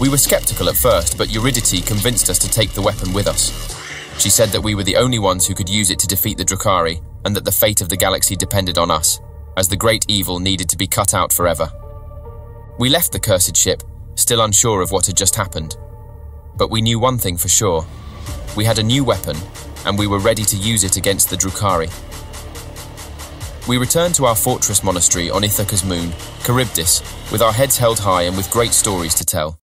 We were skeptical at first, but Eurydice convinced us to take the weapon with us. She said that we were the only ones who could use it to defeat the Drukhari, and that the fate of the galaxy depended on us, as the great evil needed to be cut out forever. We left the cursed ship, still unsure of what had just happened. But we knew one thing for sure. We had a new weapon, and we were ready to use it against the Drukhari. We returned to our fortress monastery on Ithaka's moon, Karybdis, with our heads held high and with great stories to tell.